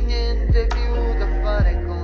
niente più da fare con